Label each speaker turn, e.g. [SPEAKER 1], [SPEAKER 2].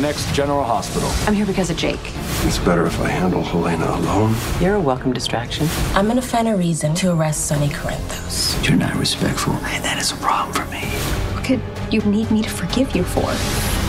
[SPEAKER 1] next General Hospital.
[SPEAKER 2] I'm here because of Jake.
[SPEAKER 3] It's better if I handle Helena alone.
[SPEAKER 2] You're a welcome distraction.
[SPEAKER 4] I'm gonna find a reason to arrest Sonny Corinthos.
[SPEAKER 5] You're not respectful, and that is a problem for me.
[SPEAKER 6] What could you need me to forgive you for?